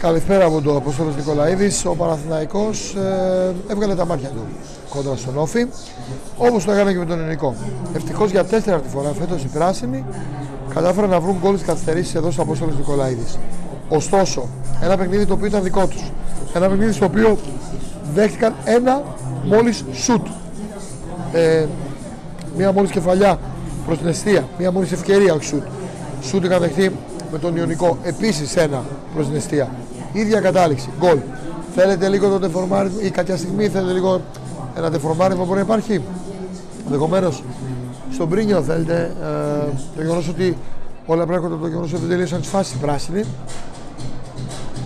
Καλησπέρα από τον Απόστολος Νικολαίδης. Ο Παναθηναϊκός ε, έβγαλε τα μάτια του κόντρα στον Όφη, όπως το έκανε και με τον Ελληνικό. Ευτυχώς για τέσσερα φορά φέτος οι πράσινοι κατάφεραν να βρουν γκολ καθυστερήσεις εδώ στο Απόστολος Νικολαίδης. Ωστόσο, ένα παιχνίδι το οποίο ήταν δικό τους. Ένα παιχνίδι στο οποίο δέχτηκαν ένα μόλις σουτ. Ε, μία μόλις κεφαλιά προς την αιστεία, μία μόλις ευκαιρία, όχι σουτ. Σουτ είχαν δεχτεί με τον Ιωνικό επίσης ένα προς την αιστεία. ίδια κατάληξη, γκολ. Θέλετε λίγο το τεφορμάρισμα ή κάποια στιγμή θέλετε λίγο ένα τεφορμάρισμα μπορεί να υπάρχει. Ενδεχομένως στον Πρίνιο θέλετε ε, το γεγονός ότι όλα πρέπει από το γεγονός ότι δεν τελείωσαν τις φάσεις πράσινη.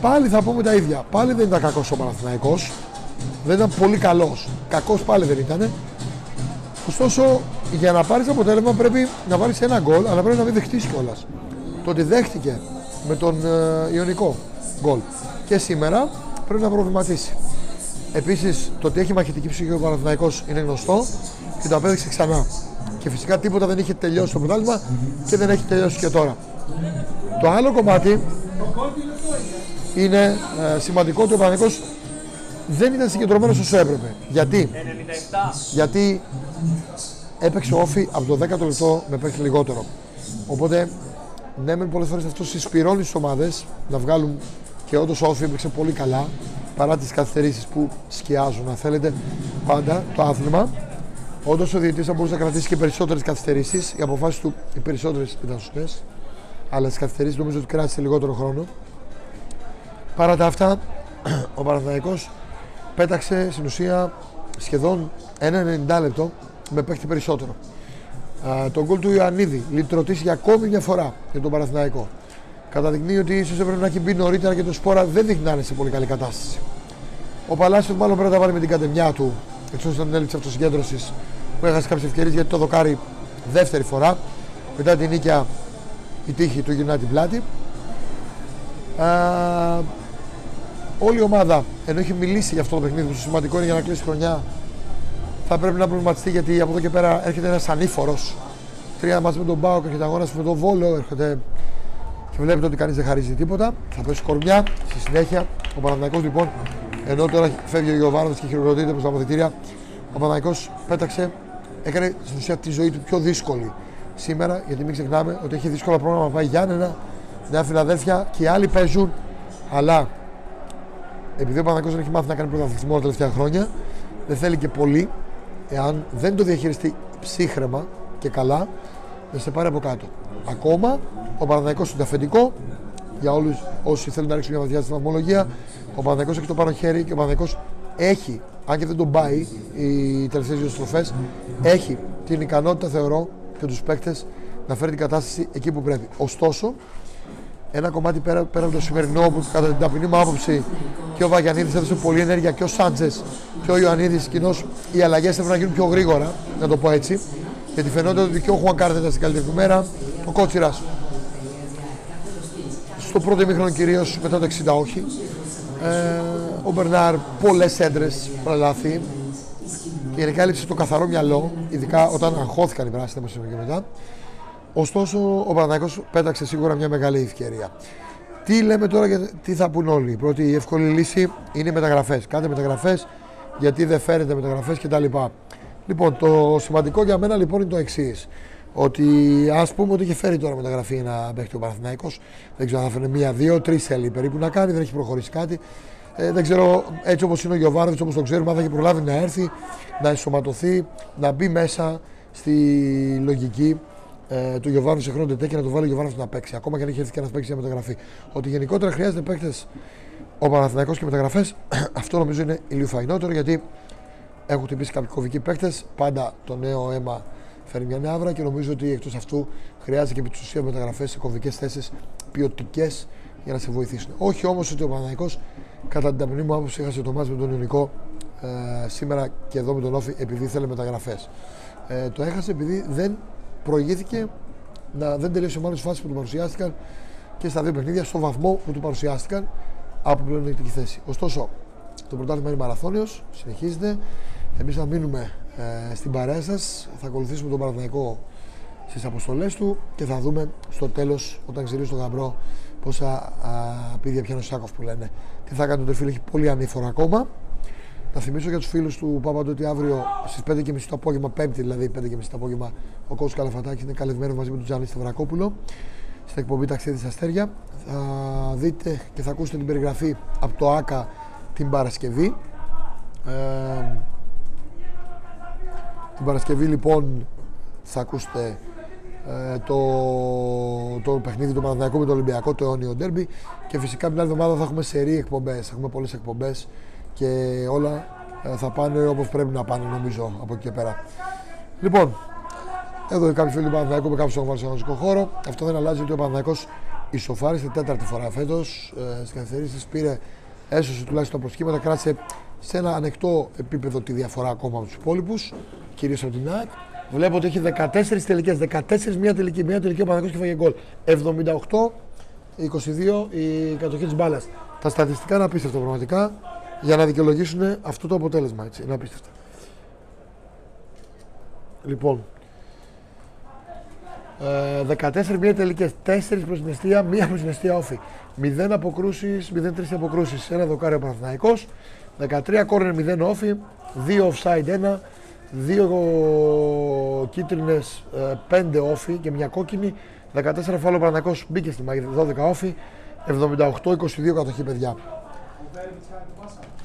Πάλι θα πούμε τα ίδια. Πάλι δεν ήταν κακός ο Παναθηναϊκός. Δεν ήταν πολύ καλός. Κακός πάλι δεν ήταν. Ωστόσο, για να πάρεις αποτέλεσμα πρέπει να βάλεις ένα γκολ, αλλά πρέπει να μην δεχτεί κιόλας. Το ότι δέχτηκε με τον ε, Ιωνικό γκολ και σήμερα πρέπει να προβληματίσει. Επίσης, το ότι έχει μαχητική ψυχή ο Παναθηναϊκός είναι γνωστό και το απέδειξε ξανά. Και φυσικά τίποτα δεν είχε τελειώσει το πρωτάθλημα και δεν έχει τελειώσει και τώρα. Το άλλο κομμάτι είναι ε, σημαντικό ότι ο Παναθηναϊκός δεν ήταν συγκεντρωμένος όσο έπρεπε. Γιατί, Γιατί έπαιξε όφη από το 10ο λεπτό με παίχτη λιγότερο. Οπότε, ναι, μεν πολλές φορές αυτός συσπηρώνει τις ομάδες να βγάλουν και όντως όφη έπαιξε πολύ καλά παρά τις καθυστερήσεις που σκιάζουν, αν θέλετε, πάντα το άθλημα. Όντως ο διαιτητής θα μπορούσε να κρατήσει και περισσότερες καθυστερήσεις. Οι αποφάσεις του οι περισσότερες ήταν σωστές. Αλλά τις καθυστερήσεις νομίζω ότι κράτησε λιγότερο χρόνο. Παρά τα αυτά, ο Παναθηναϊκός πέταξε στην ουσία σχεδόν ένα 90 λεπτό με παίχτη περισσότερο. Α, τον γκολ του Ιωαννίδη λυτρωτήσει για ακόμη μια φορά για τον Παναθηναϊκό. Καταδεικνύει ότι ίσως έπρεπε να έχει μπει νωρίτερα και το σπόρα δεν δείχνει να είναι σε πολύ καλή κατάσταση. Ο Παλάσιος μάλλον πρέπει να τα βάλει με την κατεμιά του, έτσι ώστε την έλλειψη αυτοσυγκέντρωσης που έχασε κάποιες ευκαιρίες γιατί το δοκάρει δεύτερη φορά. Μετά την νίκια η τύχη του γυρνά την πλάτη. Α, όλη η ομάδα, ενώ έχει μιλήσει για αυτό το παιχνίδι που σημαντικό είναι για να κλείσει χρονιά, θα πρέπει να προβληματιστεί γιατί από εδώ και πέρα έρχεται ένας ανήφορος. Τρία μαζί με τον Μπάουκ, έρχεται αγώνας με τον Βόλο, έρχεται και βλέπετε ότι κανείς δεν χαρίζει τίποτα. Θα πέσει κορμιά στη συνέχεια. Ο Παναθηναϊκός λοιπόν, ενώ τώρα φεύγει ο Γιωβάνο και χειροκροτείται προς τα αποδητήρια, ο Παναθηναϊκός πέταξε, έκανε στην ουσία τη ζωή του πιο δύσκολη σήμερα, γιατί μην ξεχνάμε ότι έχει δύσκολα πρόγραμμα να πάει Γιάννενα, Νέα Φιλαδέλφια και οι άλλοι παίζουν. Αλλά επειδή ο Παναθηναϊκός δεν έχει μάθει να κάνει πρωταθλητισμό τα τελευταία χρόνια, δεν θέλει και πολύ, εάν δεν το διαχειριστεί ψύχρεμα και καλά, να σε πάρει από κάτω. Ακόμα ο Παναθηναϊκός είναι αφεντικό για όλους όσοι θέλουν να ρίξουν μια ματιά στην βαθμολογία. Ο Παναθηναϊκός έχει το πάνω χέρι και ο Παναθηναϊκός έχει, αν και δεν τον πάει οι τελευταίες δύο στροφές, έχει την ικανότητα θεωρώ και τους παίκτες να φέρει την κατάσταση εκεί που πρέπει. Ωστόσο, ένα κομμάτι πέρα, πέρα από το σημερινό που κατά την ταπεινή μου άποψη και ο Βαγιανίδης έδωσε πολλή ενέργεια και ο Σάντζες και ο Ιωαννίδης. Κοινώς οι αλλαγές έπρεπε να γίνουν πιο γρήγορα, να το πω έτσι. Γιατί φαινόταν ότι και ο Χουανκάρ ήταν στην καλύτερη του μέρα, ο Κότσιρας. Στο πρώτο ημίχρονο κυρίως, μετά το 60 όχι. Ε, ο Μπερνάρ, πολλές έντρες, προλάθη. Γενικά έλειψε το καθαρό μυαλό, ειδικά όταν αγχώθηκαν οι πράσινοι και μετά. Ωστόσο, ο Παναθηναϊκός πέταξε σίγουρα μια μεγάλη ευκαιρία. Τι λέμε τώρα και τι θα πούν όλοι. Η πρώτη εύκολη λύση είναι οι μεταγραφές. Κάντε μεταγραφές, γιατί δεν φέρετε μεταγραφές κτλ. Λοιπόν, το σημαντικό για μένα λοιπόν είναι το εξής. Ότι ας πούμε ότι είχε φέρει τώρα μεταγραφή ένα παίχτη ο Παναθυναϊκό. Δεν ξέρω αν θα φέρει μία, δύο, τρεις θέλει περίπου να κάνει, δεν έχει προχωρήσει κάτι. Ε, δεν ξέρω έτσι όπως είναι ο Γιωβάρδη, όπως το ξέρουμε, αν θα έχει προλάβει να έρθει, να ενσωματωθεί, να μπει μέσα στη λογική ε, του Γιωβάνου σε χρόνο και να το βάλει ο Γιωβάνου να παίξει. Ακόμα και αν έχει έρθει και να παίξει για μεταγραφή. Ότι γενικότερα χρειάζεται παίκτες ο Παναθυναϊκό και μεταγραφές, αυτό νομίζω είναι ηλιοφαϊνότερο γιατί έχουν χτυπήσει κάποιοι κομβικοί παίκτες. Πάντα το νέο αίμα φέρνει μια νέα και νομίζω ότι εκτός αυτού χρειάζεται και επί τη ουσία μεταγραφές σε κομβικές θέσεις ποιοτικές για να σε βοηθήσουν. Όχι όμως ότι ο Παναθυναϊκό κατά την ταπεινή μου άποψη έχασε το μάτι με τον Ιωνικό ε, σήμερα και εδώ με τον Όφη επειδή ήθελε μεταγραφές. Ε, το έχασε επειδή δεν προηγήθηκε να δεν τελείωσε μάλλον τις φάσεις που του παρουσιάστηκαν και στα δύο παιχνίδια στο βαθμό που του παρουσιάστηκαν από πλεονεκτική θέση. Ωστόσο, το πρωτάθλημα είναι μαραθώνιος, συνεχίζεται. Εμείς θα μείνουμε ε, στην παρέα σας. Θα ακολουθήσουμε τον Παναθηναϊκό στις αποστολές του και θα δούμε στο τέλος όταν ξυρίσει το γαμπρό πόσα πίδια πιάνει ο Σάκοφ που λένε. Τι θα κάνει το φίλο, έχει πολύ ανήφορο ακόμα. Να θυμίσω για τους φίλους του Πάπαντο ότι αύριο στις 5.30 το απόγευμα, Πέμπτη δηλαδή 5.30 το απόγευμα, ο Κώσος Καλαφατάκης είναι καλεσμένος μαζί με τον Τζάνι Σταυρακόπουλο στην εκπομπή Ταξίδι στα Αστέρια. Θα δείτε και θα ακούσετε την περιγραφή από το ΑΚΑ την Παρασκευή. Ε, την Παρασκευή λοιπόν θα ακούσετε ε, το, το παιχνίδι του Παναθηναϊκού με το Ολυμπιακό, το αιώνιο ντέρμπι και φυσικά την άλλη εβδομάδα θα έχουμε σερή εκπομπές, θα έχουμε πολλές εκπομπές και όλα ε, θα πάνε όπως πρέπει να πάνε νομίζω από εκεί και πέρα. Λοιπόν, εδώ κάποιοι φίλοι του Παναθηναϊκού με κάποιους έχουν βάλει στον χώρο. Αυτό δεν αλλάζει ότι ο Παναθηναϊκός ισοφάρισε τέταρτη φορά φέτος. Ε, στις καθυστερήσεις πήρε έσωσε τουλάχιστον προσχήματα, κράτησε σε ένα ανεκτό επίπεδο τη διαφορά ακόμα από τους υπόλοιπους, κυρίως από την ΑΕΚ. Βλέπω ότι έχει 14 τελικές. 14 μία τελική. Μία τελική ο Παναγιώτης και φάγε γκολ. 78-22 η κατοχή της μπάλας. Τα στατιστικά είναι απίστευτα πραγματικά για να δικαιολογήσουν αυτό το αποτέλεσμα. Έτσι. Είναι απίστευτα. Λοιπόν, 14 μία τελικές, 4 προς την αιστεία, μία προς την αιστεία όφη. 0 αποκρούσεις, 0-3 αποκρούσεις. Ένα δοκάρι ο Παναθυναϊκό. 13 κόρνερ 0 όφη, 2 offside 1, 2 κίτρινες 5 όφη και μια κόκκινη. 14 φάλο Παναθυναϊκό μπήκε στη μάχη, 12 όφη, 78-22 κατοχή παιδιά.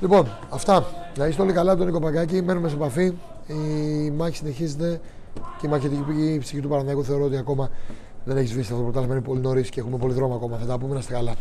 Λοιπόν, αυτά. Να είστε όλοι καλά, τον Νίκο Παγκάκη. Μένουμε σε επαφή. Η μάχη συνεχίζεται και η μαχητική ψυχή του Παναθηναϊκού θεωρώ ότι ακόμα δεν έχει σβήσει αυτό το πρωτάθλημα. Είναι πολύ νωρίς και έχουμε πολύ δρόμο ακόμα. Θα τα πούμε να είστε καλά.